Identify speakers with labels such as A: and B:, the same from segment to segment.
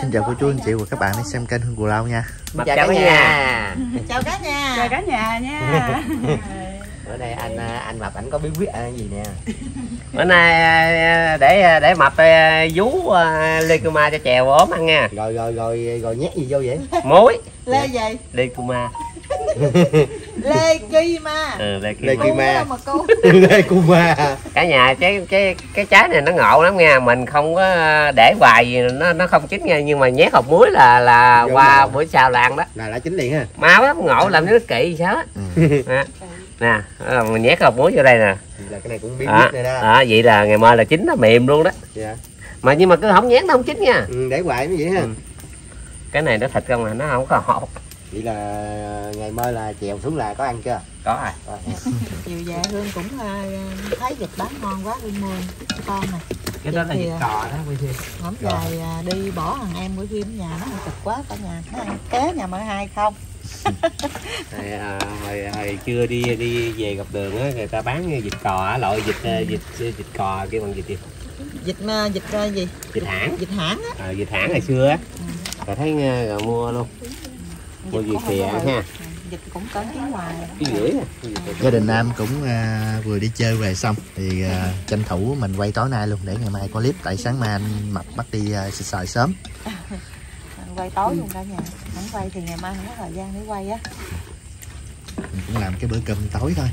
A: Xin chào cô chú anh chị và các bạn đang xem kênh Hương Cù Lao nha
B: Chào, chào cả nhà.
C: chào cả nhà
D: chào cả nhà nha
B: Bữa nay anh à, anh mập ảnh có bí quyết ăn gì nè. Bữa nay à, để để mập à, vú à, Lycoma cho chèo ốm ăn nha.
A: Rồi rồi rồi rồi nhét gì vô vậy?
B: Muối
C: lê gì
B: Lycoma.
C: lê ki ma
B: Ừ,
A: Lê
B: Lycoma.
A: Kim Ma.
C: mà cô
A: Lê Kuma
B: Cả nhà cái cái cái trái này nó ngộ lắm nha. Mình không có để hoài gì nó nó không chín nha, nhưng mà nhét hộp muối là là
A: Vô
B: qua
A: ngộ.
B: buổi sau là ăn đó.
A: Là đã chín liền ha
B: Máu lắm ngộ làm nó kỹ gì sao á. Nè. Nè, à, mình nhét hộp muối vô đây nè.
A: Là cái này cũng
B: Đó,
A: quyết này đó
B: đó, vậy là ngày mai là chín nó mềm luôn đó.
A: Dạ
B: Mà nhưng mà cứ không nhét nó không chín nha.
A: ừ, Để hoài nó vậy ha
B: Ừ. cái này nó thịt không à nó không có hột
A: Vậy là ngày mai là chèo xuống là có ăn chưa?
B: có rồi
A: Có.
C: chiều dạ hương cũng à, thấy vịt bán ngon quá hương mua con này.
B: Cái
C: đó là vịt
B: cò đó quay phim
C: hổng dài à, đi bỏ thằng em bữa phim nhà nó cực quá cả nhà nó ăn ké nhà mợ hai không?
B: Hồi, à, hồi, hồi chưa đi đi về gặp đường á người ta bán vịt cò á loại vịt vịt vịt cò kia bằng vịt gì?
C: Vịt vịt gì?
B: Vịt hãng.
C: Vịt hãng á.
B: À, vịt hãng ngày xưa á. Rồi thấy rồi mua luôn mua gì
C: có
B: ha?
C: Vịt cũng cỡ ký ngoài.
B: Cái rưỡi à
A: Gia đình Nam cũng à, vừa đi chơi về xong. Thì à, tranh thủ mình quay tối nay luôn Để ngày mai có clip. Tại sáng mai anh Mập bắt đi à, xịt sòi sớm.
C: Quay tối luôn cả nhà. Không quay thì ngày mai không có thời gian để quay á.
A: Mình cũng làm cái bữa cơm tối thôi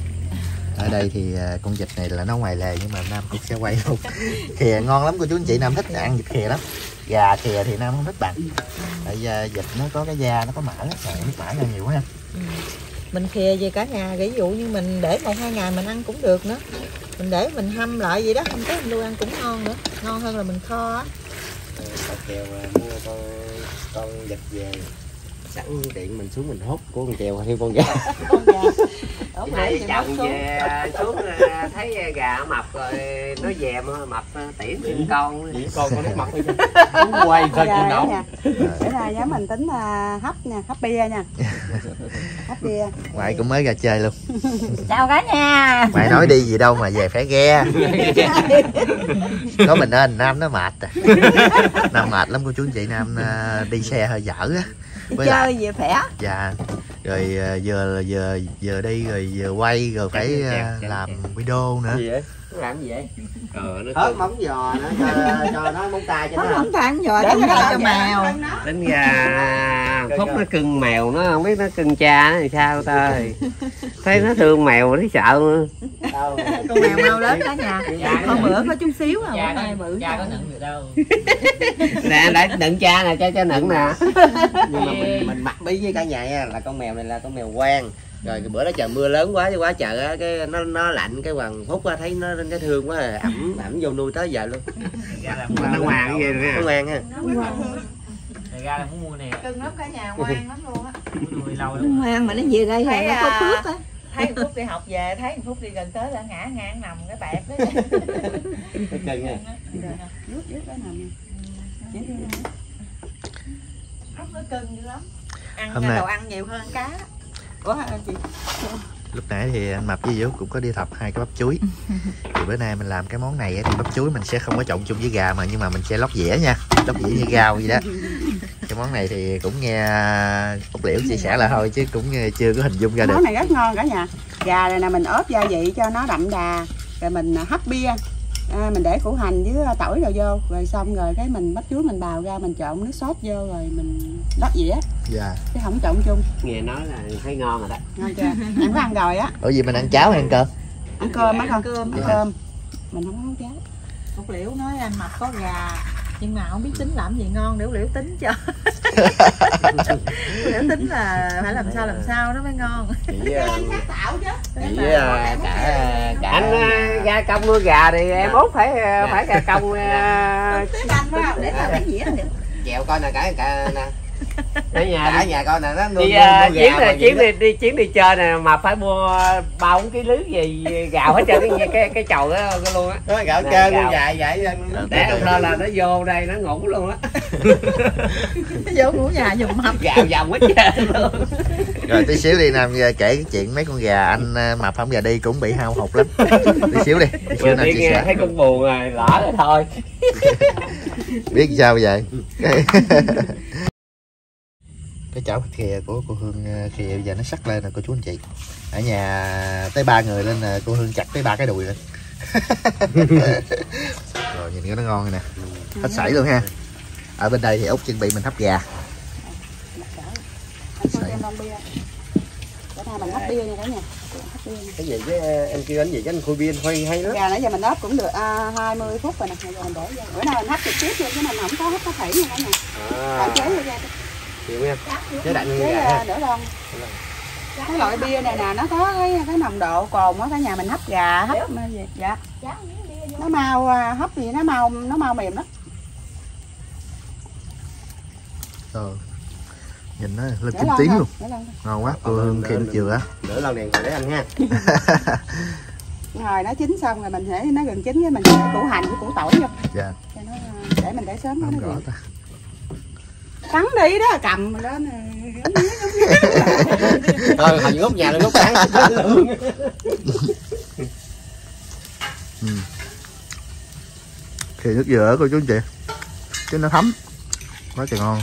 A: ở đây thì à, con vịt này là nó ngoài lề nhưng mà Nam cũng sẽ quay luôn. Khìa ngon lắm cô chú anh chị Nam thích ăn vịt khìa lắm. Gà khìa thì Nam không thích bằng tại vì à, vịt nó có cái da nó có mỡ Trời, nước mỡ ra nhiều quá ha.
C: Mình khìa về cả nhà ví dụ như mình để một hai ngày mình ăn cũng được nữa. Mình để mình hâm lại vậy đó không tới mình nuôi ăn cũng ngon nữa. Ngon hơn là mình kho á.
A: Mua con vịt về sẵn tiện mình xuống mình hốt của con kèo thêm con gà.
C: Con gà. Ở ngoài
B: chồng về xuống à, thấy gà mập rồi nó về mà mập à, tỉa miệng con.
A: chỉ con con nước mặt thôi chứ. Quay chịu nổi
D: nha. Để ra giá mình tính là hấp nha hấp bia nha. Hấp bia.
A: Ngoại cũng mới ra chơi luôn.
D: Chào cả nhà.
A: Ngoại nói đi gì đâu mà về phải ghe. Có mình nên nam nó mệt à. Nam mệt lắm cô chú anh chị nam đi xe hơi dở á với lại
D: chơi về khỏe
A: dạ. Rồi à, giờ giờ giờ đi rồi giờ quay rồi phải à, làm video nữa
B: vậy làm gì vậy? Ờ nó
A: hớt móng giò nữa cho, cho nó móng tay cho nó.
D: thằng rồi
C: Để
D: để
C: nó
D: nó
C: cho mèo.
B: tính ra phúc nó cưng mèo nó không biết nó cưng cha nó thì sao ta thấy nó thương mèo nó sợ nữa.
C: con mèo mau lớn cả nhà con bữa có chút xíu à bữa nay bự
E: cha có nựng được đâu.
B: Nè để đựng cha nè cho cho nựng nè.
A: Nhưng mà mình mình mặc bí với cả nhà nha là con mèo này là con mèo quang rồi cái bữa đó trời mưa lớn quá chứ quá trời á cái nó nó lạnh cái hoàng phúc á thấy nó nó thương quá à, ẩm ẩm vô nuôi tới giờ luôn.
B: Mà nó ngoan cái gì
A: nó ngoan ha.
E: Thật ra là muốn mua nè.
C: Cưng lắm cả nhà ngoan lắm luôn á.
E: Nuôi lâu lắm.
D: Ngoan mà nó về đây
C: Thấy,
D: thì nó có
C: à,
D: phước á.
C: thấy thằng phúc đi học về thấy thằng phúc đi gần tới là ngã ngang nằm cái bẹp đó.
A: Cái cưng nha.
D: Nước nước đó nằm
C: nó cưng dữ lắm. Ăn
A: Hôm nay-
C: đồ ăn nhiều hơn cá ủa chị.
A: Lúc nãy thì anh mập với vũ cũng có đi thập hai cái bắp chuối. Thì bữa nay mình làm cái món này thì bắp chuối mình sẽ không có trộn chung với gà mà nhưng mà mình sẽ lóc dẻ nha. Lóc dẻ như rau vậy đó. Cái món này thì cũng nghe út liễu chia sẻ là thôi chứ cũng chưa có hình dung ra được
D: món này rất ngon cả nhà. Gà này là mình ốp gia vị cho nó đậm đà rồi mình hấp bia. À, mình để củ hành với tỏi rồi vô rồi xong rồi cái mình bắp chuối mình bào ra mình trộn nước sốt vô rồi mình lót dĩa
A: dạ.
D: Chứ không trộn chung.
B: Nghe nói là thấy ngon rồi đó.
D: Ngon chưa? Em có ăn rồi á.
A: Ủa gì mình ăn cháo hay ăn cơm?
D: Ăn cơm á con.
C: cơm.
D: Ăn
A: Dạ.
D: cơm. Mình không có nấu cháo.
C: Út Liễu nói anh mập có gà nhưng mà không biết tính làm gì ngon để Út Liễu tính cho. Út Liễu tính là phải làm sao làm sao nó mới ngon.
A: Với, ờ,
C: tạo chứ.
A: Với ờ, cả cả
B: anh ra công nuôi gà thì em út phải phải ra công
C: tiếng Anh phải không? Để làm cái dĩa
A: chèo coi nè cả cả nè
B: ở nhà
A: cả
B: đi.
A: nhà coi nè nó nuôi,
B: đi,
A: nuôi,
B: à,
A: nuôi
B: chuyến
A: gà
B: này chuyến đi đi chuyến đi chơi nè mà phải mua ba bốn ký lưới gì gạo hết trơn cái cái cái chầu đó cái luôn á.
A: Nó gạo
B: gạo.
A: luôn dài vậy
B: để không thôi là nó vô đây nó ngủ luôn á.
C: Vô ngủ nhà dùng mập
B: gạo vòng hết trơn luôn.
A: Rồi tí xíu đi nam kể cái chuyện mấy con gà anh ờ, mập không giờ đi cũng bị hao hụt lắm. Tí xíu đi tí xíu nam chia sẻ
B: thấy con buồn rồi lỡ rồi thôi.
A: Biết sao vậy cái chảo thịt khè của cô hương ờ, khè bây giờ nó sắc lên rồi cô chú anh chị. Ở nhà tới ba người lên là cô hương chặt tới ba cái đùi lên. Rồi nhìn cái nó ngon rồi nè. Hết sảy luôn ha. Ở bên đây thì út chuẩn bị mình hấp gà.
D: Thôi em lon bia Bữa nay mình hấp bia nha cả nhà Hấp bia nha.
B: cái gì chứ em kêu anh gì chứ anh khui bia hay hay lắm.
D: Gà nãy giờ mình ốp cũng được à, 20 phút rồi nè. Bây giờ mình để vô. Bữa nay mình hấp trực tiếp luôn chứ mình không có hấp có thủy nha cả nhà.
B: À,
D: hạn chế vô ra
B: chịu em? Chế đại nguyên gà
D: à,
B: ha.
D: đỡ lon cái loại bia này nè nó có cái, cái nồng độ cồn á cả nhà mình hấp gà hấp gì. Dạ. Nó mau à, hấp gì nó mau nó mau mềm lắm.
A: Rồi nhìn nó lên
D: Để
A: tím luôn. Ngon quá cô hương khi nó chưa á?
B: Đỡ lần đèn rồi đấy anh ha
D: rồi nó chín xong rồi mình sẽ nó gần chín cái mình sẽ củ hành với củ tỏi vô.
A: Dạ.
D: Cho nó để mình để sớm nó
A: không rõ ta
D: cắn đi đó cầm lên.
B: Thôi hồi ngốc nhà bán luôn
A: ừ. khi nước dừa cô chú anh chị chứ nó thấm. Quá trời ngon.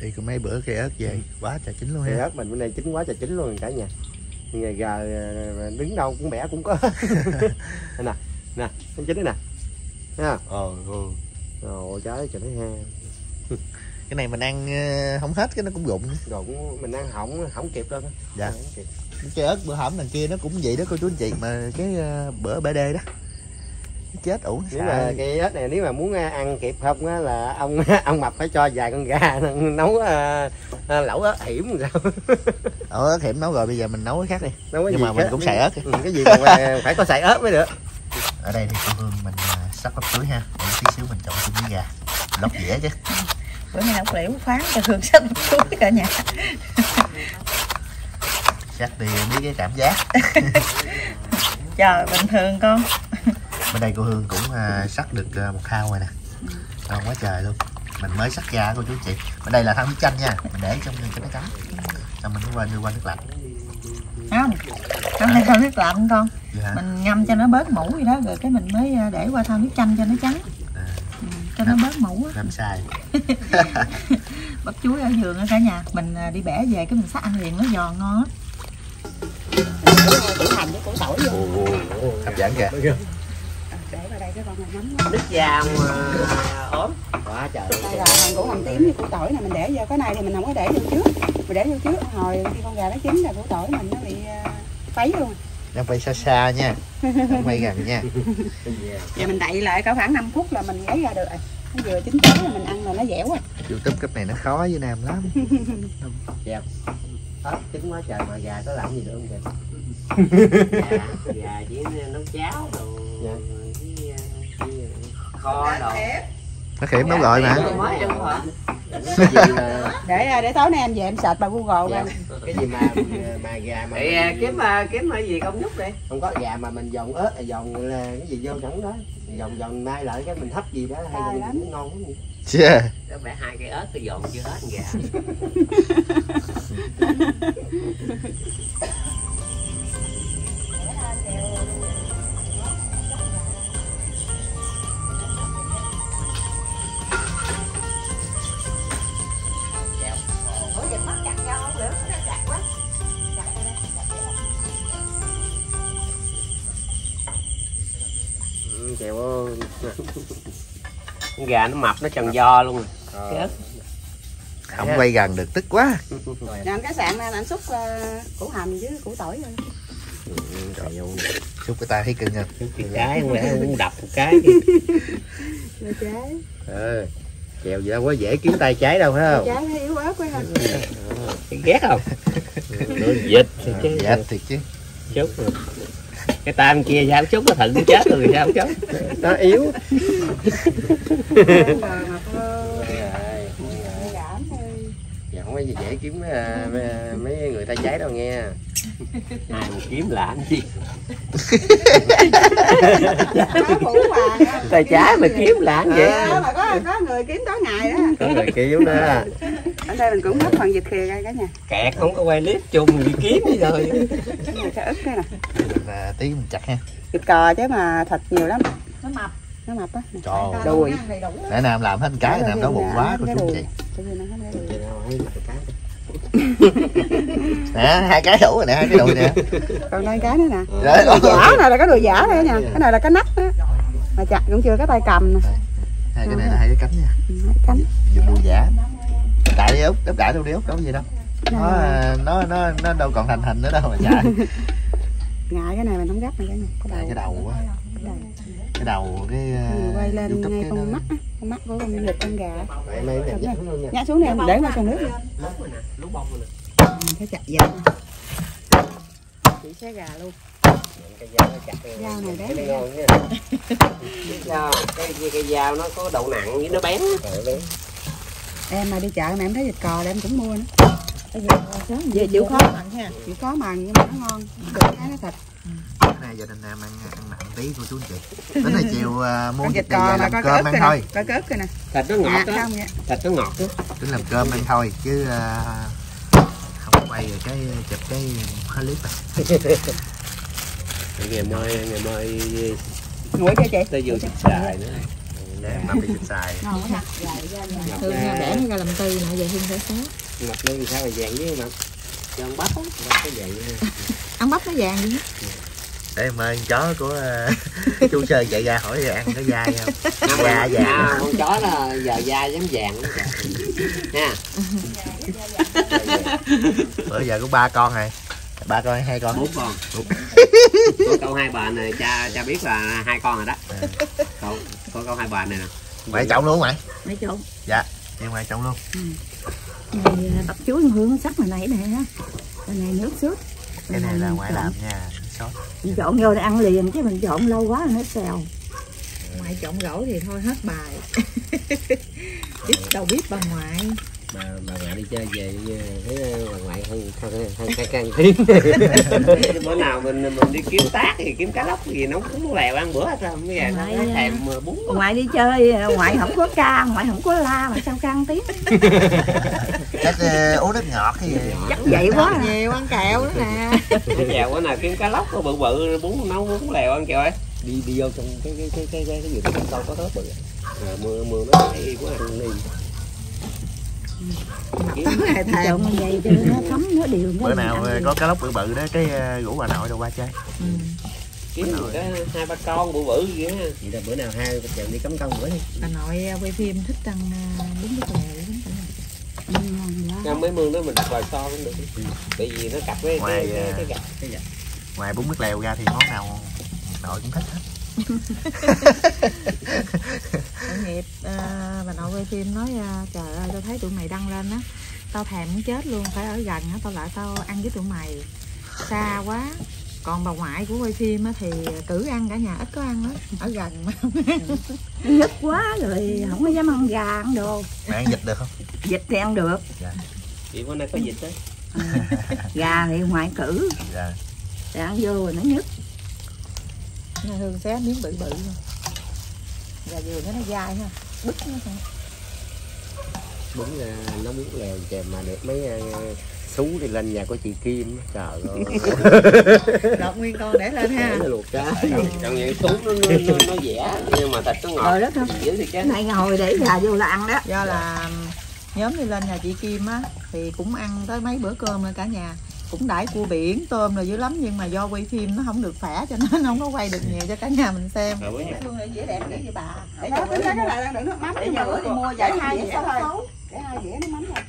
A: Đi có mấy bữa cây ớt về quá trời chín luôn
B: thì
A: ha
B: ớt mình bữa nay chín quá trời chín luôn cả nhà. Ngày gà ờ, đứng đâu cũng bẻ cũng có. Nè nè nó chín đấy nè. Ha
A: ờ ừ.
B: rồi trái trời thấy ha
A: cái này mình ăn ờ, không hết cái nó cũng rụng.
B: Rồi cũng mình ăn hỏng hỏng kịp đâu
A: Dạ.
B: Kịp.
A: cái ớt bữa hổm đằng kia nó cũng vậy đó cô chú anh chị mà cái ờ, bữa bể đê đó chết ủ.
B: Nếu mà cái ớt này nếu mà muốn ờ, ăn kịp không á là ông ông mập phải cho vài con gà nấu ờ, lẩu ớt hiểm sao.
A: Ớt hiểm nấu rồi bây giờ mình nấu cái khác đi.
B: Nấu cái
A: nhưng
B: gì
A: mà mình cũng xài ớt
B: ừ, cái gì mà phải- có xài ớt mới được.
A: Ở đây thì cô hương mình sắp bắp chuối ha để tí xíu mình trộn chung với gà lóc dẻ chứ
C: bữa nay ông liễu phán cho hương sách chuối cả nhà.
A: Chắc đi biết cái cảm giác.
C: Trời bình thường con.
A: Bên đây cô hương cũng à, sắc được à, một thao rồi nè. Ngon quá trời luôn. Mình mới sắc ra cô chú chị. Bên đây là thau nước chanh nha. Mình để trong cho nó cắm xong mình mới qua đưa qua nước lạnh.
C: Không không phải thao nước lạnh con.
A: Dạ
C: mình ngâm cho nó bớt mủ gì đó rồi cái mình mới à, để qua thao nước chanh cho nó trắng.
A: À.
C: cho nó bớt mủ á.
A: Làm sai.
C: Bắp chuối ở vườn á cả nhà. Mình à, đi bẻ về cái mình sắc ăn liền nó giòn ngon á
D: củ hành với củ tỏi vô.
A: Hấp dẫn kìa.
D: Để vào đây cái con này nóng quá.
B: Đứt da mà ốm. Quá trời.
D: Đây là hành củ hành tím với củ tỏi này mình để vô cái này thì mình không có để vô trước. Mình để vô trước. Hồi khi con gà nó chín là củ tỏi mình nó bị à, phấy luôn
A: đang quay xa xa nha. Đang quay gần nha.
D: Giờ mình đậy lại cỡ khoảng 5 phút là mình lấy ra được rồi. Nó vừa chín tới là mình ăn là nó dẻo rồi.
A: Youtube cấp này nó khó với nam lắm.
B: Ớt chín quá trời mà gà có làm gì được không kìa? Gà, gà chỉ nấu cháo đồ. Với, ờ, với, ờ, kho đồ
A: nó khiểm nấu gọi mà.
B: Cái gì mà
D: để để tối nay em về em search bài google
B: dạ, cái gì mà mà gà mà Ê, kiếm mà kiếm mà gì công nhúc đi. Không có gà mà mình dòng ớt dòng là cái gì vô sẵn đó. Dòng dòng mai lại cái mình hấp gì đó hay là mình ngon lắm
A: chưa
B: Đó bẻ hai cái ớt cái dồn chưa hết gà gà nó mập nó trần do luôn rồi ớt
A: không quay gần được tức quá.
D: Làm cái sạn này là anh xúc ờ, củ hành với củ tỏi rồi
B: trời ơi
A: chúc cái tay thấy cưng không?
B: Cái trái không lẽ cũng đập một cái.
D: Trái.
B: Ờ chèo gì đâu có dễ kiếm tay trái đâu phải không?
D: Trái nó yếu ớt quá
B: cái ghét không? Nó dịch thì chứ.
A: Dạ thiệt chứ.
B: Chốt rồi. Cái tam kia sao chốt nó thận chết rồi sao chốt nó yếu dạ không có gì dễ kiếm à, mấy, mấy người tay trái đâu nghe. Ai mà kiếm làm gì
D: nó phủ mà
B: tay trái mà kiếm làm vậy?
D: Ờ, mà có có người kiếm tối ngày đó.
B: Có người kiếm đó.
D: Ở đây mình cũng góp phần dịch khìa ra cả nhà.
B: Kẹt không có quay clip chung gì kiếm gì rồi.
D: Cái này cho ức cái nè.
A: Tí mình chặt ha
D: thịt cò chứ mà thịt nhiều lắm.
C: Nó mập
D: nó mập á.
A: Trời
B: Đuôi.
A: Nãy Nam làm hết cái, Nam
D: thì
A: đói bụng quá
D: nó
A: cô
D: cái
A: chú
D: đùi.
A: chị
B: nào.
A: Nè, hai cái đủ rồi nè, hai cái đùi nè.
D: Còn đây cái nữa nè.
A: Đấy,
D: đùi giả này là cái đùi giả đây nha. Cái này là cái nắp á. Mà chặt cũng chưa cái tay cầm nè.
A: Hai cái này là hai cái cánh nha.
D: Ừ, hai cánh.
A: Dùng đùi giả. Đại đi Út, đắp đại đâu đi Út, đâu có gì đâu. Nó, nó, nó, nó đâu còn thành hình nữa đâu mà chạy.
D: Ngại cái này mình không gấp này cái này. Cái đầu.
A: cái đầu á
D: cái đầu
A: Cái cái uh,
D: quay lên
A: YouTube
D: ngay
A: cái
D: con mắt á con mắt của con vịt con gà. nhả xuống đây em để qua tròn nước nha
B: Lúc rồi nè, lúc bông rồi nè.
D: mình phải chặt dao chị xé gà luôn.
B: Cái dao nó chặt cái-
D: Dao này bé
B: cái sao? Cái cái- cái dao nó có độ nặng với nó bén á.
D: em mà đi chợ mà em thấy thịt cò là em cũng mua nữa. Về chịu khó.
C: mặn ha.
D: Chịu khó mần nhưng mà nó ngon. Được cái nó thịt
A: Này gia đình Nam ăn, ăn mặn tí cô chú anh chị Đến này chiều uh, mua thịt về làm
D: có
A: cơm ăn thôi
D: có cớp kìa nè
B: Thịt nó ngọt
D: ngạt
B: á.
D: vậy
B: Thịt nó ngọt á.
A: Tính làm cơm ăn thôi chứ uh, không quay rồi cái chụp cái clip à.
B: Ngày mai ngày mai
D: nguội cho chị
B: tới vô thịt xài nữa.
A: Để mà bị thịt xài
C: nha, để nó ra làm ti nè, giờ Hương phải xé
B: Ngập lên sao mà vàng với mà. Cho con bắp á, bắp cái vàng.
C: Ăn bắp nó vàng đi
A: để mời con chó của uh, chú sơn chạy ra hỏi ăn có dai không? Da
B: À,
A: vàng
B: con chó là giờ da giống vàng lắm nha.
A: Bữa giờ có ba con rồi ba con hay hai con?
B: Bốn con. Có câu hai bà này cha cha biết là hai con rồi đó. Câu có câu hai bà này nè.
A: Mày trọng luôn mày.
F: Mấy chỗ
A: nhưng mày trọng luôn.
F: Này tập chuối hương sắc mà này nè. Cái này nước sốt.
A: Cái này là ngoại làm nha sốt
F: mình trộn vô để ăn liền chứ mình trộn lâu quá nó xèo.
C: Ngoại trộn gỗ thì thôi hết bài. Biết đâu biết bà ngoại
B: bà bà ngoại đi chơi về thấy bà ngoại hơn hơn hơn hai can tiếng. Bữa nào mình mình đi kiếm tác thì kiếm cá lóc gì nấu cũng lèo ăn bữa sao mới về nó
F: Ngoại,
B: thèm bún
F: ngoại đi chơi ngoại không có ca ngoại không có la mà sao căng tiếng?
A: Chắc uh, uống nước ngọt hay gì?
F: Chắc vậy quá à.
C: Nhiều ăn kẹo nữa nè.
B: Nó chèo bữa nào kiếm cá lóc có bự bự bún nấu bún lèo ăn kìa ơi đi đi vô trong cái cái cái cái cái cái gì cái con có tớp bự. À, mưa mưa nó chảy quá ăn đi kiếm
F: trộn như vậy cho nó thấm nó đều
A: bữa nào uh, có cá lóc bự bự đó cái uh, rủ bà nội đâu qua chơi.
C: Ừ.
B: kiếm được cái hai ba con bự bự gì á. Vậy là bữa nào hai vợ chồng đi cắm câu bữa đi.
C: Bà nội à, quay phim thích ăn bún nước lèo lắm
B: trong mấy mương đó mình vài so cũng được tại vì nó cặp với
A: Ngoài,
B: cái cái cái gạch. cái gạch.
A: Ngoài bún nước lèo ra thì món nào nội cũng thích hết
C: Tội nghiệp à, bà nội quay phim nói à, trời ơi tao thấy tụi mày đăng lên á tao thèm muốn chết luôn phải ở gần á tao lại tao ăn với tụi mày. Xa quá. Còn bà ngoại của quay phim á thì cử ăn cả nhà ít có ăn lắm ở gần mà.
F: Nhức quá rồi không có dám ăn gà ăn đồ.
A: Mày ăn vịt được không?
F: Vịt thì ăn được.
B: Chị bữa nay có dịch đấy
F: gà thì ngoại cử.
A: Dạ.
F: Thì ăn vô rồi nó nhức.
C: Nhà hương xé miếng bự bự. luôn gà vườn nó dai ha. Bứt nó thôi.
B: Bún à, nó bún lèo kèm mà được mấy à, xú thì lên nhà của chị Kim trời ơi.
C: Lọt nguyên con để lên ha.
B: Để luộc cá trong những xú nó nó nó, nó dẻ nhưng mà thịt nó ngọt.
F: Rồi đó không
B: dữ thì chứ
F: cái này ngồi để gà vô là ăn đó.
C: Do là nhóm đi lên nhà chị Kim á thì cũng ăn tới mấy bữa cơm rồi cả nhà cũng đãi cua biển tôm rồi dữ lắm nhưng mà do quay phim nó không được khỏe cho nên không có quay được nhiều cho cả nhà mình xem.
B: Rồi
D: Thương này dĩa đẹp để như bà. Để cho bữa cái lại đang đựng nước mắm
F: để nhà
D: bữa thì mua giải
F: hai dĩa
D: dĩa
F: thôi.
D: để hai dĩa nước mắm thôi.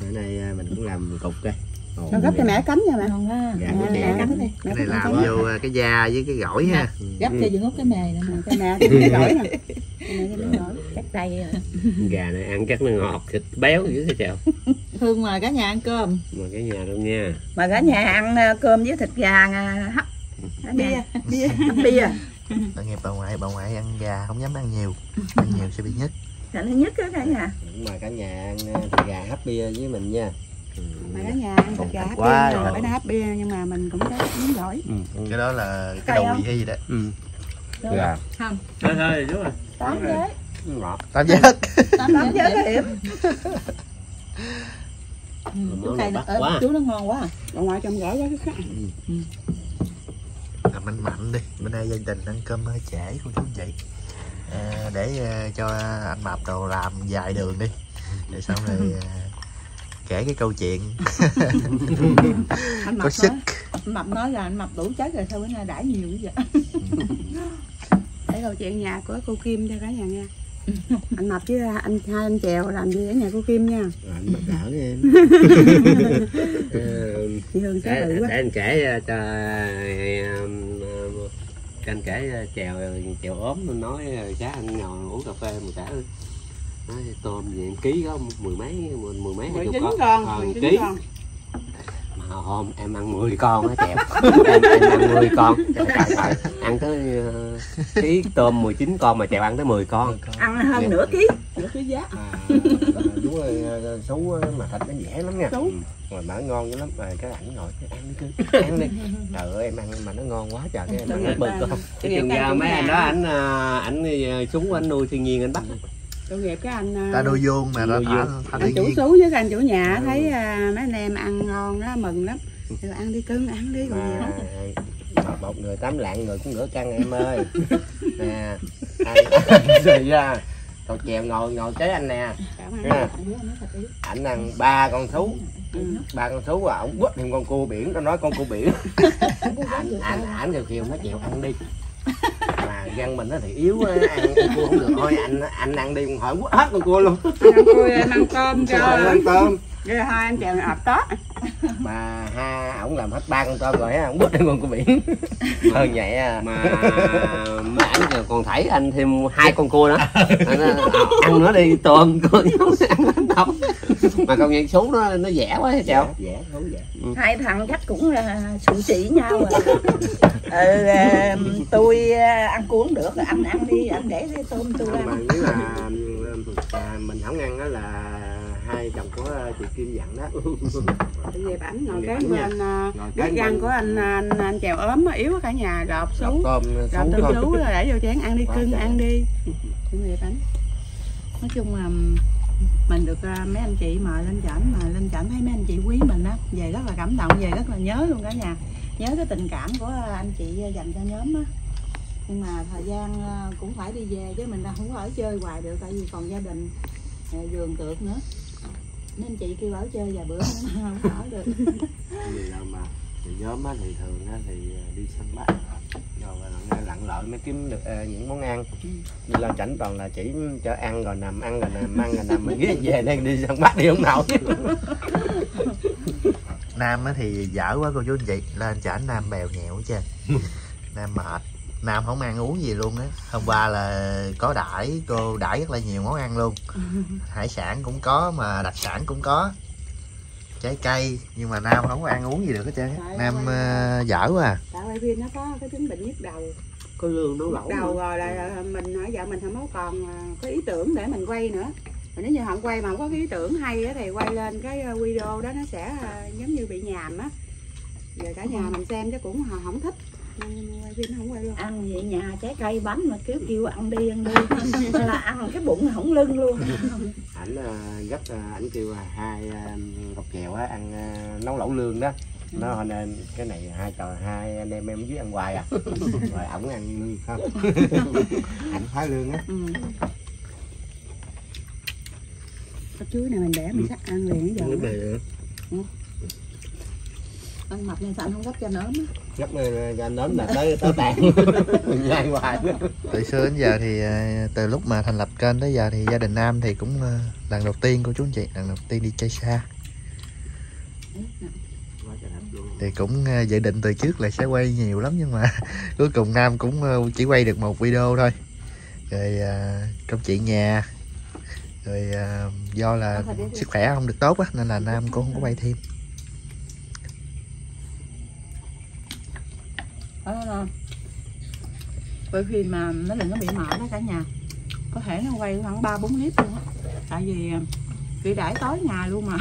B: Bữa nay à, mình cũng làm cục đây. Ồ,
D: nó gấp cho mẹ cánh nha mẹ.
F: Ngon ha
B: Dạ,
D: Mẹ-
B: cái
D: mẹ cánh đi
A: cái này làm vô cái da với cái gỏi ha.
C: Gấp cho dựng út cái mề nè
D: cho mẹ thì miếng gỏi nè. Cái
F: chắc đây rồi.
B: Gà này ăn chắc nó ngọt thịt béo dữ sao chèo
C: hương mời cả nhà ăn cơm.
B: Mà cái nhà luôn nha.
F: Mà cả nhà ăn ờ, cơm với thịt gà à, hấp. Bia bia. Bia.
A: Tội nghiệp bà ngoại bà ngoại ăn gà không dám ăn nhiều. Ăn nhiều sẽ bị nhức.
F: Là nó nhất á cả nhà.
B: Mà cả nhà ăn thịt gà hấp bia với mình nha. Ừ.
D: mà cả nhà ăn thịt gà hấp
A: Quá
D: bia bữa nay hấp bia nhưng mà mình cũng có miếng gỏi
B: Ừ,
A: cái đó là cái đùi
F: không?
A: hay gì đó
B: ừ.
G: dạ.
C: Không.
B: Thôi thôi đúng rồi.
C: Tám giới.
G: Ngọt
A: tám giác
C: tám giới hiểm
G: món
C: cái
G: này
C: nó
G: bắt
C: ớt
G: quá.
C: chú nó ngon quá à.
D: Bà ngoại trong gỏi quá cái khác
A: làm anh mạnh đi. Bữa nay gia đình ăn cơm hơi trễ cô chú chị à, để à, cho anh mập đồ làm dài đường đi. Rồi xong rồi à, kể cái câu chuyện.
C: Anh
A: có
C: mập
A: sức.
C: nói anh mập nói là anh mập đủ chết rồi sao bữa nay đãi nhiều quá vậy?
D: Để câu chuyện nhà của cô Kim cho cả nhà nghe. Anh Mập với anh hai anh Chèo làm gì ở nhà cô Kim nha?
G: Anh mà đỡ em
D: Chị Hương sẽ
G: để, để anh kể ờ, cho ờ, anh kể ờ, chèo chèo ốm nó nói sáng anh ngồi uống cà phê mà cả tôm gì em ký có mười mấy mười, mười mấy hai
D: Mười
G: chục
D: chín
G: con.
D: con
G: Ờ,
D: mười chín
G: ký.
D: con.
G: Mà hôm em ăn 10 con á chèo em, em ăn 10 con. Trời, trời, trời. ăn tới ờ, ký tôm 19 con mà chèo ăn tới 10 con.
C: Ăn hơn nửa ký
D: Nửa cái giá.
G: À, đúng rồi xú mà thịt nó dễ lắm nha.
D: Xú.
G: mà mà nó ngon dữ lắm. Mà cái ảnh ngồi cái ăn đi cứ ăn đi. Trời ơi em ăn mà nó ngon quá trời cái em ăn mười con.
D: Tội
G: chừng
D: cái
G: mấy anh đó ảnh à, ảnh à, súng anh nuôi thiên nhiên anh bắt
D: Tội nghiệp cái anh à,
A: ta nuôi vuông mà
G: Nuôi
A: thả thả
D: anh chủ xú với anh chủ nhà thấy à, mấy anh em ăn ngon đó mừng lắm. Rồi ăn đi cưng ăn đi còn gì.
G: Mà một người tám lạng người cũng nửa cân em ơi. Nè ra còn chèo ngồi ngồi kế anh nè.
D: Cảm ơn.
G: nha. Ảnh ăn ba con thú.
D: Ừ.
G: ba con thú à ổng quất thêm con cua biển nó nói con cua biển. Ảnh ảnh ảnh kêu kêu nó chịu ăn đi dân mình nó thì yếu á, ăn con cua không được. Thôi anh anh ăn đi hỏi quất hết con cua luôn.
D: Ăn cua ăn cơm
G: Cho. ăn tôm
D: rồi hai anh Chèo ập tó
G: mà ha ổng làm hết ba con tôm rồi á ổng thêm con cua biển. Hơn vậy à. mà mấy ảnh còn thảy anh thêm hai con cua nữa. Anh nói, "Ờ, ăn nữa đi tôm con ăn hết đâu mà công nhận số nó nó dẻ quá chào dẻ thú dẻ.
C: Hai thằng chắc cũng là sự chỉ nhau à. Ừ, à, tôi à, ăn cuốn được anh ăn đi anh để cái tôm tôi
G: mà
C: ăn.
G: nếu là mình không ăn đó là hai chồng của chị Kim dặn đó.
D: Về ảnh ngồi
G: Về bảnh
D: bên biết
G: kế
D: răng của anh anh anh Chèo ốm á, yếu cả nhà rọp xuống.
G: tôm
D: rọp
G: sống
D: tôm
G: thôi.
D: sú rồi để vô chén ăn đi cưng ăn đi. Nghiệp ảnh nói chung là mình được à, mấy anh chị mời lên chảnh mà lên chảnh thấy mấy anh chị quý mình á về rất là cảm động về rất là nhớ luôn cả nhà. Nhớ cái tình cảm của anh chị dành cho nhóm á. Nhưng mà thời gian cũng phải đi về chứ mình đâu không có ở chơi hoài được tại vì còn gia đình vườn tược nữa anh chị kêu ở chơi vài bữa. Không ở được.
G: Vì đâu mà thì nhóm á thì thường á thì đi săn bắt rồi là lặn lội mới kiếm được ờ, những món ăn. Đi lên chảnh toàn là chỉ cho ăn rồi nằm ăn rồi nằm ăn rồi nằm. Mình ghé về đây đi săn bắt đi không nổi.
A: Nam á thì dở quá cô chú anh chị. Lên chở nam bèo nhẹo chứ nam mệt nam không ăn uống gì luôn á. Hôm qua là có đãi cô đãi rất là nhiều món ăn luôn. Hải sản cũng có mà đặc sản cũng có. Trái cây nhưng mà nam không có ăn uống gì được hết trơn nam uh, dở quá à.
D: Tại quay phim nó có cái chứng bệnh nhức đầu.
G: Có lương nấu
D: nhức đầu rồi là mình nói giờ mình không có còn à, có ý tưởng để mình quay nữa. Mà nếu như không quay mà không có cái ý tưởng hay á thì quay lên cái à, video đó nó sẽ giống như bị nhàm á. Giờ cả nhà mình xem chứ cũng họ không thích không
C: ăn vậy nhà trái cây bánh mà cứ kêu ăn đi ăn đi. Là ăn cái bụng hỏng lưng luôn.
G: Ảnh ờ, gấp ờ, ảnh kêu là hai ờ, cọc kèo á ăn ờ, nấu lẩu lương đó. Nó hồi nên cái này hai trò hai anh em em dưới ăn hoài à. Rồi ổng ăn lương không? Ảnh phá lương á.
D: Ừ. cái chuối này mình để mình sắc ăn liền giờ.
C: Anh mập nên sao anh không gấp cho nớm á?
G: Gấp ờ, cho đến là tới tới tàn. Nhai hoài.
A: Từ xưa đến giờ thì ờ, từ lúc mà thành lập kênh tới giờ thì gia đình nam thì cũng ờ, lần đầu tiên cô chú anh chị lần đầu tiên đi chơi xa. Thì cũng ờ, dự định từ trước là sẽ quay nhiều lắm nhưng mà cuối cùng nam cũng chỉ quay được một video thôi. Rồi trong chuyện nhà rồi do là sức khỏe không được tốt á nên là nam cũng không có quay thêm
D: Ờ, quay phim mà nó đừng có bị mỏi đó cả nhà. Có thể nó quay khoảng ba bốn clip luôn á. Tại vì à, chị đãi tối ngày luôn mà.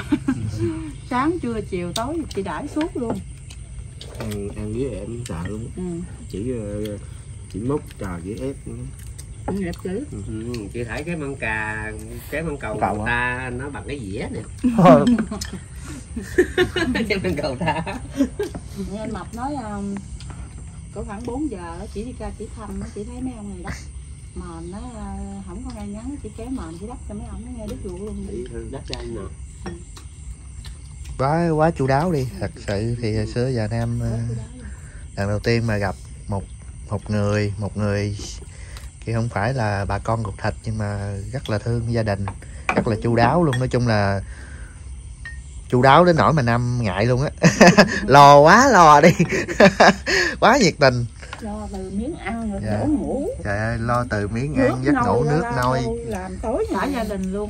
D: Sáng trưa chiều tối chị đãi suốt luôn.
G: Ăn ăn với em sợ luôn
D: ừ.
G: chỉ ờ,
B: chỉ múc trò với ép
D: Ừ, đẹp chữ
B: ừ, chị thấy cái măng cà cái măng cầu
A: Cầu
B: người ta nó bằng cái dĩa nè. Cái măng cầu ta.
F: Nghe mập nói um, có khoảng 4 giờ chị đi ca chị thăm chị thấy mấy ông này đất mền nó không có ngay ngắn chị kéo mền chị đắp cho mấy ông nó nghe đứt ruột luôn.
B: Bị thương đất ra nè.
A: Quá quá chu đáo đi thật sự thì hồi xưa giờ nam ờ, lần đầu tiên mà gặp một một người một người thì không phải là bà con ruột thịt nhưng mà rất là thương gia đình rất là chu đáo luôn. Nói chung là chu đáo đến nỗi mà nam ngại luôn á. Lo quá lo đi. Quá nhiệt tình.
D: Lo từ miếng ăn rồi
A: Dạ.
D: chỗ ngủ.
A: Trời ơi lo từ miếng ăn giấc ngủ nước nôi.
D: làm tối
F: cả
D: nhà.
F: gia đình luôn.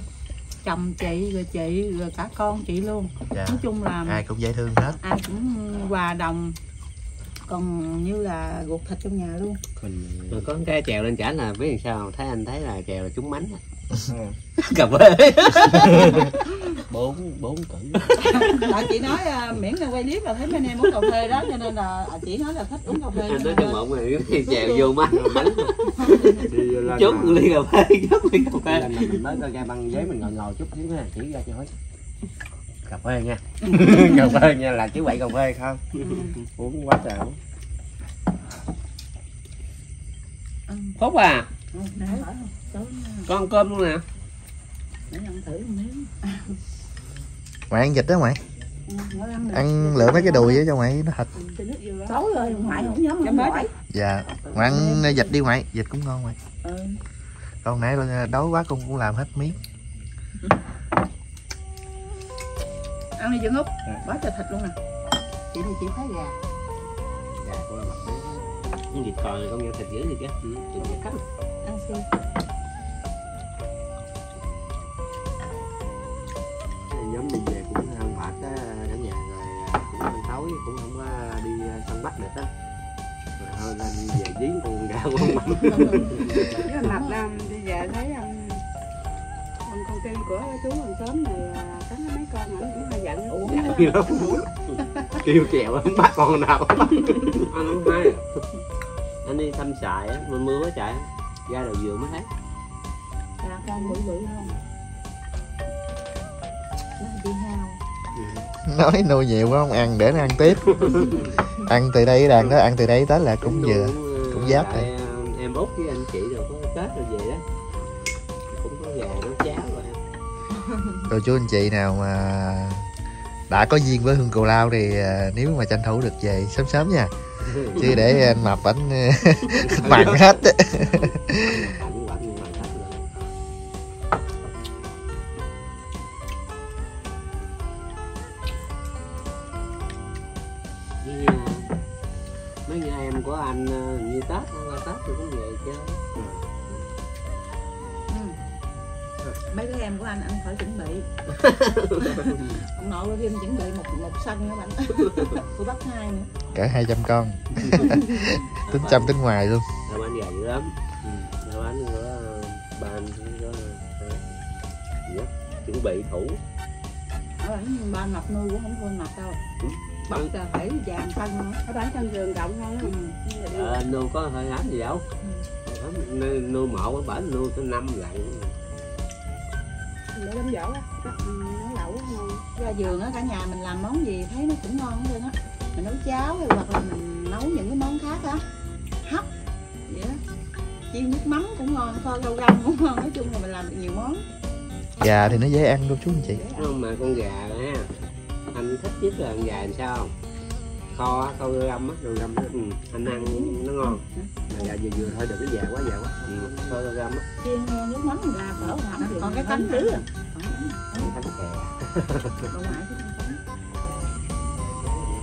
F: Chồng chị rồi chị rồi cả con chị luôn.
A: Dạ.
F: nói chung là
A: ai cũng dễ thương hết.
F: ai cũng hòa đồng. Còn như là ruột thịt trong nhà luôn.
B: Rồi có cái chèo lên chảnh là biết làm sao thấy anh thấy là chèo là trúng mánh á. cà phê bốn bốn cử.
F: Tại chị nói à, miễn là quay clip là thấy mấy anh em uống cà phê đó cho nên là à, chị nói là thích uống cà phê
B: anh nói cho mộng này cái chèo vô mắt. Chút ly cà phê chút ly cà phê.
G: Lần mình mới coi ra băng ghế mình ngồi ngồi chút xíu ha chỉ ra cho hỏi cà phê nha. Cà phê nha là chứ vậy cà phê không? Uống quá trời uống.
B: phúc à? Con ăn cơm luôn nè.
D: Để ăn thử một miếng
A: ngoại ăn vịt đó ngoại
D: ăn
A: ăn lựa mấy cái đùi á cho ngoại nó thịt.
D: Tối rồi ngoại không nhớ
F: Dạ,
D: không
F: mới
D: gọi
A: dạ ngoại ăn vịt đi ngoại vịt cũng ngon ngoại
D: ừ.
A: con nãy đói quá con cũng làm hết miếng.
F: Ăn đi dương út. Bó cho thịt luôn nè. Chị thì chị thấy gà.
B: Dạ con là mặt đấy nhưng vịt cò này con nghe thịt dữ gì chứ. Ừ, thịt dữ cắt.
F: Ăn xương
B: à, bắt được á rồi thôi lên về dí con gà con mặn
F: mà mập ra đi về thấy um, con con kia của chú hàng xóm này à, cắn mấy con ảnh cũng hơi giận. Uống
B: kêu kẹo không bắt con nào? Anh không hay anh đi thăm xài á mưa mưa quá trời. Ra đầu vườn mới thấy.
D: Dạ, con bự bự không
F: nó đi hao
A: nói nuôi nhiều quá không ăn để nó ăn tiếp. Ăn từ đây đàn đó ăn từ đây tới là cũng vừa cũng giáp
B: à, em út với anh chị rồi có tết rồi về đó. Cũng có gà nấu cháo rồi.
A: Cô chú anh chị nào mà đã có duyên với hương cù lao thì à, nếu mà tranh thủ được về sớm sớm nha. Chứ để anh mập ảnh mặn hết
F: chuẩn bị một một sân đó bạn. Của bác hai nữa.
A: Cỡ 200 con. Tính trong tính ngoài luôn.
B: Đào anh gà dữ lắm đào anh của ba anh cũng có à, nhất chuẩn bị thủ.
F: Ở ba mập nuôi cũng không quên mập đâu. Bắp là phải vàng phân nữa.
D: Ở bán chân giường rộng không
F: ừ.
B: ờ, anh nuôi có hơi ám gì đâu. Ám, nuôi, nuôi mộ ở bển nuôi có năm lận
D: để đóng vỏ á. Ừ, nấu lẩu
F: ra giường á cả nhà mình làm món gì thấy nó cũng ngon hết trơn á. Mình nấu cháo hay hoặc là mình nấu những cái món khác á. Hấp vậy đó. Chiên nước mắm cũng ngon kho rau răm cũng ngon. Nói chung là mình làm được nhiều món.
A: Gà thì nó dễ ăn cô chú anh chị.
B: Không mà con gà ha anh thích nhất là con gà làm sao không? Kho kho rau răm á rau răm ừ, anh ăn nó ngon. Mà gà vừa vừa thôi đừng có già quá già quá. Ừ, kho rau răm á.
D: Chiên nước mắm ra phở hầm
F: còn cái cánh nữa
D: à.
B: thánh kè
F: bà ngoại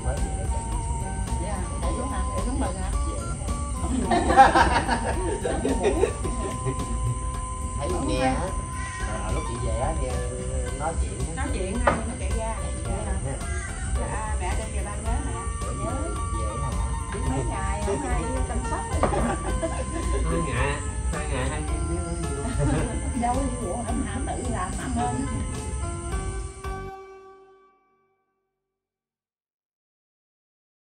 F: cái cánh dạ để xuống hả để xuống bờ hả
G: thấy nghe á ờ, lúc chị về á nghe nói chuyện
F: nói chuyện hai nó chạy ra dạ mẹ đem về ba nhớ mẹ, nhớ
G: về hả
F: biết mấy ngày hôm nay chăm sóc
B: hai ngày hai ngày hai đêm
D: đâu đi của anh hãm tự làm ăn ơn.